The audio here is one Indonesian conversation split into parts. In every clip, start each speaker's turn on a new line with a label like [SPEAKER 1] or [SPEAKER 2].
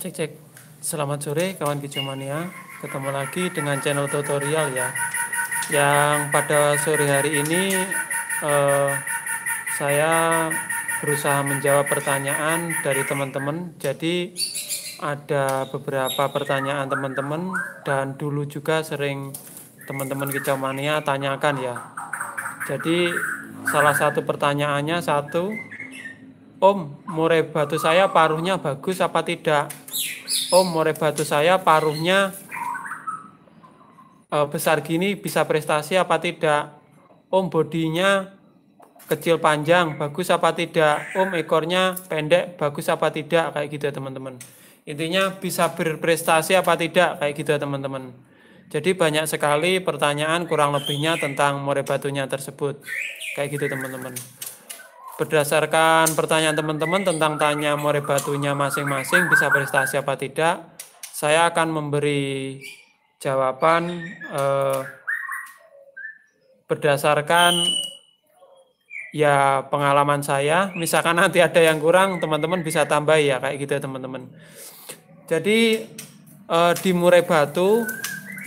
[SPEAKER 1] Cek cek. Selamat sore kawan Kicomania. Ketemu lagi dengan channel tutorial ya. Yang pada sore hari ini eh, saya berusaha menjawab pertanyaan dari teman-teman. Jadi ada beberapa pertanyaan teman-teman dan dulu juga sering teman-teman Kicomania tanyakan ya. Jadi salah satu pertanyaannya satu Om, murai batu saya paruhnya bagus apa tidak? Om, murai batu saya paruhnya uh, besar gini bisa prestasi apa tidak? Om, bodinya kecil panjang bagus apa tidak? Om, ekornya pendek bagus apa tidak? Kayak gitu ya teman-teman. Intinya bisa berprestasi apa tidak? Kayak gitu ya teman-teman. Jadi banyak sekali pertanyaan kurang lebihnya tentang murai batunya tersebut. Kayak gitu teman-teman berdasarkan pertanyaan teman-teman tentang tanya more batunya masing-masing bisa prestasi apa tidak, saya akan memberi jawaban eh, berdasarkan ya pengalaman saya. Misalkan nanti ada yang kurang, teman-teman bisa tambah ya kayak gitu ya teman-teman. Jadi eh, di murai batu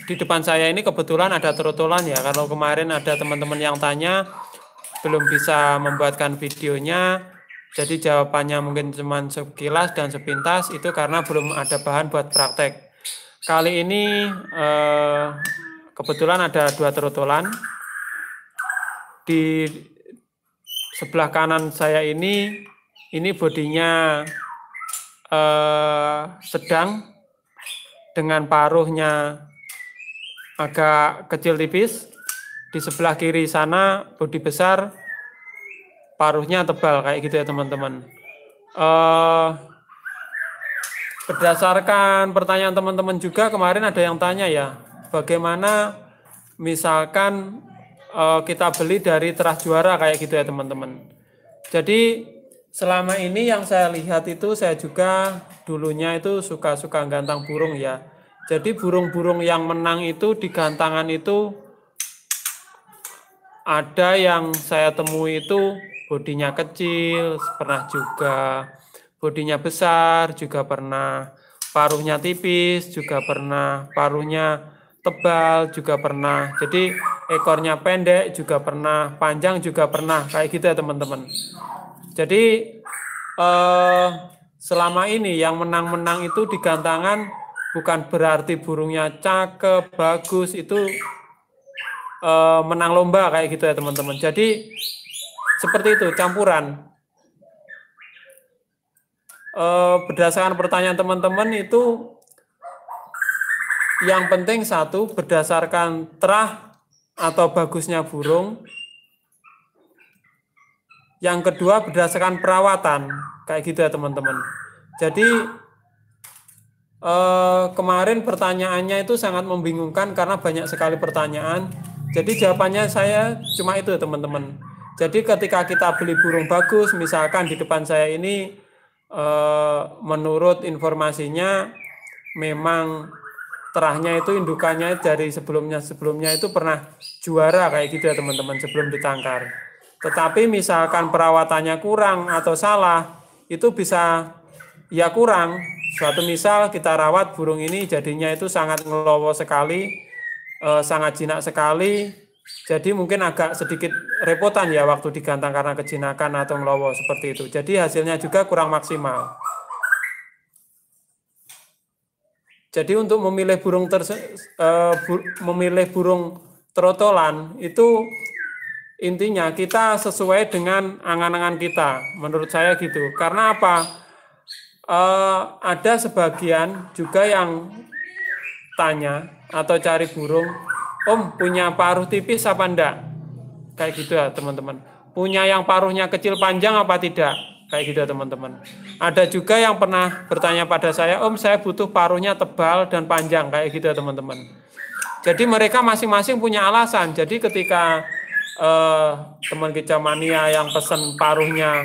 [SPEAKER 1] di depan saya ini kebetulan ada trotolan ya. Kalau kemarin ada teman-teman yang tanya belum bisa membuatkan videonya. Jadi jawabannya mungkin cuma sekilas dan sepintas itu karena belum ada bahan buat praktek. Kali ini eh, kebetulan ada dua trotolan. Di sebelah kanan saya ini ini bodinya eh, sedang dengan paruhnya agak kecil tipis di sebelah kiri sana bodi besar, paruhnya tebal kayak gitu ya teman-teman. Uh, berdasarkan pertanyaan teman-teman juga kemarin ada yang tanya ya, bagaimana misalkan uh, kita beli dari terah juara kayak gitu ya teman-teman. Jadi selama ini yang saya lihat itu saya juga dulunya itu suka-suka gantang burung ya. Jadi burung-burung yang menang itu di gantangan itu ada yang saya temui itu bodinya kecil, pernah juga bodinya besar, juga pernah paruhnya tipis, juga pernah paruhnya tebal, juga pernah. Jadi ekornya pendek juga pernah, panjang juga pernah, kayak gitu ya teman-teman. Jadi eh, selama ini yang menang-menang itu di gantangan bukan berarti burungnya cakep, bagus, itu uh, menang lomba kayak gitu ya teman-teman. Jadi seperti itu campuran. Uh, berdasarkan pertanyaan teman-teman itu yang penting satu berdasarkan terah atau bagusnya burung. Yang kedua berdasarkan perawatan kayak gitu ya teman-teman. Jadi eh, kemarin pertanyaannya itu sangat membingungkan karena banyak sekali pertanyaan jadi jawabannya saya cuma itu teman-teman. Jadi ketika kita beli burung bagus, misalkan di depan saya ini eh, menurut informasinya memang terahnya itu indukannya dari sebelumnya sebelumnya itu pernah juara kayak gitu ya teman-teman sebelum ditangkar. Tetapi misalkan perawatannya kurang atau salah, itu bisa ya kurang. Suatu misal kita rawat burung ini jadinya itu sangat ngelowo sekali, eh, sangat jinak sekali. Jadi mungkin agak sedikit repotan ya waktu digantang karena kejinakan atau ngelowo seperti itu. Jadi hasilnya juga kurang maksimal. Jadi untuk memilih burung terse, uh, bu, memilih burung trotolan itu intinya kita sesuai dengan angan-angan kita. Menurut saya gitu. Karena apa? Uh, ada sebagian juga yang tanya atau cari burung, Om punya paruh tipis apa enggak? Kayak gitu ya teman-teman. Punya yang paruhnya kecil panjang apa tidak? Kayak gitu ya teman-teman. Ada juga yang pernah bertanya pada saya, Om saya butuh paruhnya tebal dan panjang. Kayak gitu ya teman-teman. Jadi mereka masing-masing punya alasan. Jadi ketika eh, teman kecamania yang pesan paruhnya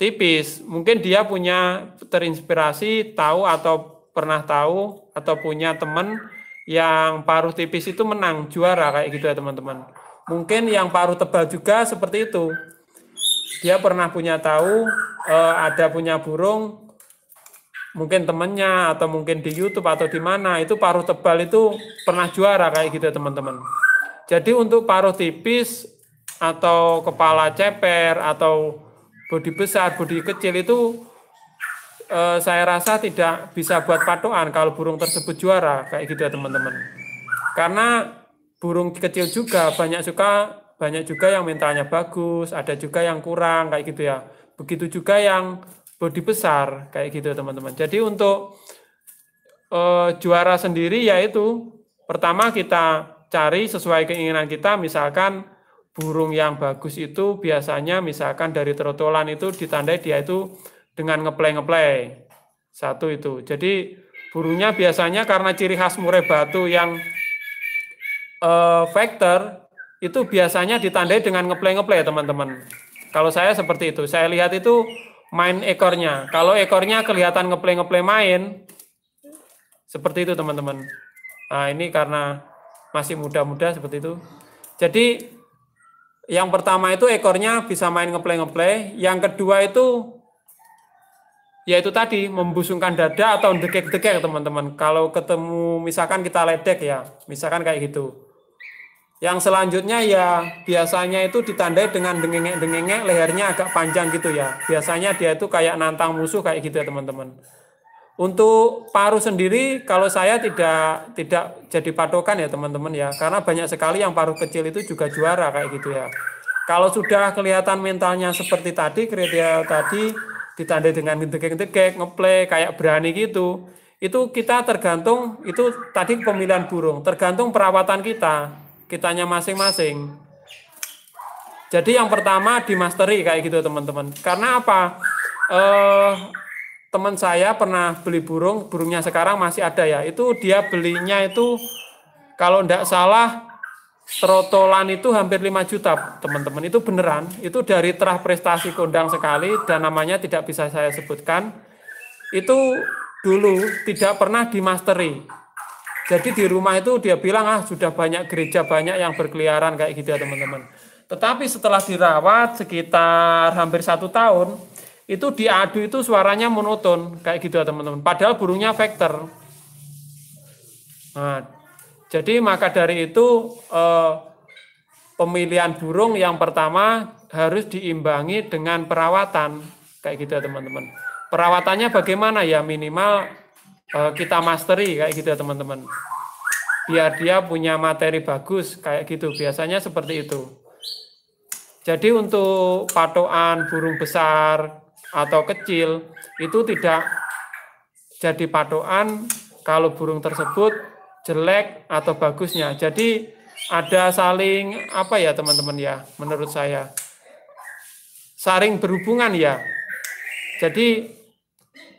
[SPEAKER 1] tipis, mungkin dia punya terinspirasi, tahu atau pernah tahu atau punya teman yang paruh tipis itu menang juara kayak gitu ya teman-teman. Mungkin yang paruh tebal juga seperti itu. Dia pernah punya tahu eh, ada punya burung mungkin temennya atau mungkin di YouTube atau di mana itu paruh tebal itu pernah juara kayak gitu teman-teman. Jadi untuk paruh tipis atau kepala ceper atau bodi besar, bodi kecil itu eh, saya rasa tidak bisa buat patokan kalau burung tersebut juara kayak gitu ya teman-teman. Karena burung kecil juga banyak suka banyak juga yang mentalnya bagus, ada juga yang kurang kayak gitu ya. Begitu juga yang bodi besar kayak gitu teman-teman. Jadi untuk uh, juara sendiri yaitu pertama kita cari sesuai keinginan kita misalkan burung yang bagus itu biasanya misalkan dari trotolan itu ditandai dia itu dengan ngeplay-ngeplay. Satu itu. Jadi burungnya biasanya karena ciri khas murai batu yang uh, itu biasanya ditandai dengan ngeplay-ngeplay teman-teman. Kalau saya seperti itu. Saya lihat itu main ekornya. Kalau ekornya kelihatan ngeplay-ngeplay main, seperti itu teman-teman. Nah ini karena masih muda-muda seperti itu. Jadi yang pertama itu ekornya bisa main ngeplay-ngeplay. Yang kedua itu yaitu tadi membusungkan dada atau dekek-dekek teman-teman. Kalau ketemu misalkan kita ledek ya, misalkan kayak gitu. Yang selanjutnya ya biasanya itu ditandai dengan dengengek-dengengek lehernya agak panjang gitu ya. Biasanya dia itu kayak nantang musuh kayak gitu ya teman-teman. Untuk paru sendiri kalau saya tidak tidak jadi patokan ya teman-teman ya. Karena banyak sekali yang paru kecil itu juga juara kayak gitu ya. Kalau sudah kelihatan mentalnya seperti tadi, kriteria tadi ditandai dengan degek-degek, ngeplay, kayak berani gitu. Itu kita tergantung, itu tadi pemilihan burung, tergantung perawatan kita kitanya masing-masing. Jadi yang pertama di mastery kayak gitu teman-teman. Karena apa? Eh, teman saya pernah beli burung, burungnya sekarang masih ada ya. Itu dia belinya itu kalau tidak salah trotolan itu hampir 5 juta teman-teman. Itu beneran. Itu dari terah prestasi kondang sekali dan namanya tidak bisa saya sebutkan. Itu dulu tidak pernah di mastery jadi di rumah itu dia bilang ah sudah banyak gereja banyak yang berkeliaran kayak gitu ya teman-teman. Tetapi setelah dirawat sekitar hampir satu tahun itu diadu itu suaranya monoton kayak gitu ya teman-teman. Padahal burungnya vector. Nah, jadi maka dari itu eh, pemilihan burung yang pertama harus diimbangi dengan perawatan. Kayak gitu ya teman-teman. Perawatannya bagaimana? Ya minimal uh, kita mastery kayak gitu ya teman-teman. Biar dia punya materi bagus kayak gitu. Biasanya seperti itu. Jadi untuk patokan burung besar atau kecil itu tidak jadi patokan kalau burung tersebut jelek atau bagusnya jadi ada saling apa ya teman-teman ya menurut saya saling berhubungan ya jadi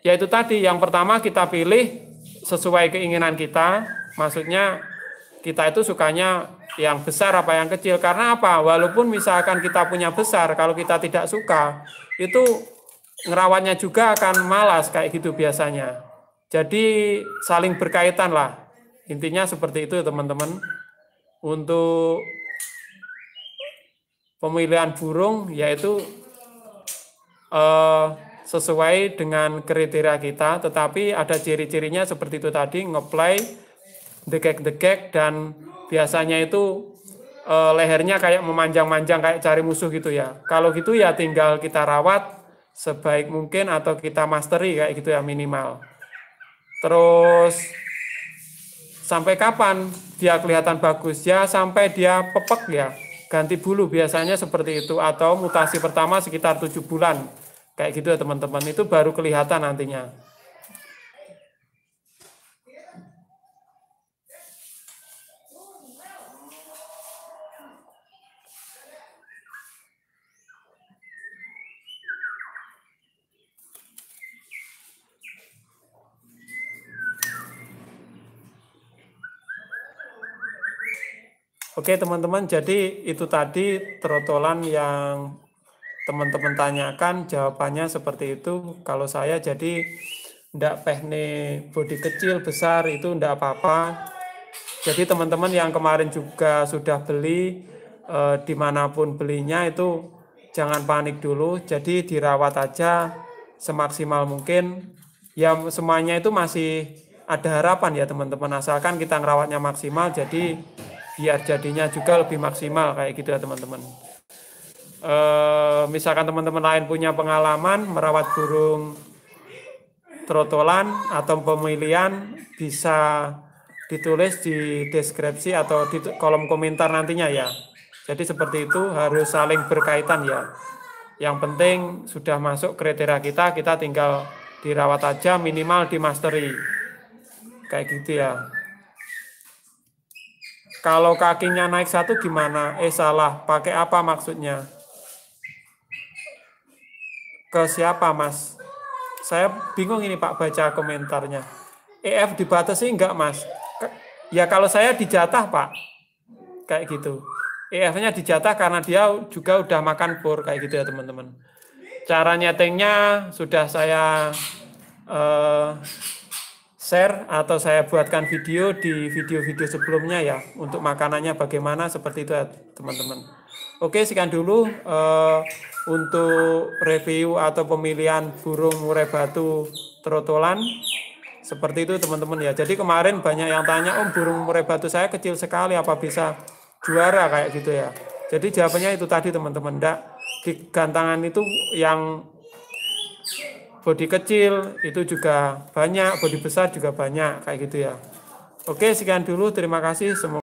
[SPEAKER 1] yaitu tadi yang pertama kita pilih sesuai keinginan kita, maksudnya kita itu sukanya yang besar apa yang kecil karena apa? Walaupun misalkan kita punya besar, kalau kita tidak suka itu ngerawatnya juga akan malas kayak gitu biasanya. Jadi saling berkaitan lah. Intinya seperti itu teman-teman. Untuk pemilihan burung yaitu eh, sesuai dengan kriteria kita, tetapi ada ciri-cirinya seperti itu tadi, ngeplay, dekek-dekek, dan biasanya itu e, lehernya kayak memanjang-manjang, kayak cari musuh gitu ya. Kalau gitu ya tinggal kita rawat sebaik mungkin atau kita mastery kayak gitu ya minimal. Terus sampai kapan dia kelihatan bagus? Ya sampai dia pepek ya. Ganti bulu biasanya seperti itu. Atau mutasi pertama sekitar tujuh bulan. Kayak gitu ya teman-teman, itu baru kelihatan nantinya. Oke teman-teman, jadi itu tadi trotolan yang teman-teman tanyakan jawabannya seperti itu. Kalau saya jadi ndak pehne body kecil besar itu ndak apa-apa. Jadi teman-teman yang kemarin juga sudah beli eh, di mana pun belinya itu jangan panik dulu. Jadi dirawat aja semaksimal mungkin. Ya semuanya itu masih ada harapan ya teman-teman. Asalkan kita ngerawatnya maksimal jadi biar jadinya juga lebih maksimal kayak gitu ya teman-teman. E, misalkan teman-teman lain punya pengalaman merawat burung trotolan atau pemilihan bisa ditulis di deskripsi atau di kolom komentar nantinya ya. Jadi seperti itu harus saling berkaitan ya. Yang penting sudah masuk kriteria kita kita tinggal dirawat aja minimal di mastery kayak gitu ya kalau kakinya naik satu gimana? Eh salah, pakai apa maksudnya? Ke siapa mas? Saya bingung ini Pak baca komentarnya. EF dibatasi enggak mas? Ya kalau saya dijatah Pak, kayak gitu. EF-nya dijatah karena dia juga udah makan pur kayak gitu ya teman-teman. Cara nyetingnya sudah saya uh, share atau saya buatkan video di video-video sebelumnya ya untuk makanannya bagaimana seperti itu ya teman-teman. Oke sekian dulu uh, untuk review atau pemilihan burung murai batu trotolan seperti itu teman-teman ya. Jadi kemarin banyak yang tanya om burung murai batu saya kecil sekali apa bisa juara kayak gitu ya. Jadi jawabannya itu tadi teman-teman. Enggak di gantangan itu yang body kecil itu juga banyak, body besar juga banyak kayak gitu ya. Oke, sekian dulu. Terima kasih. Semoga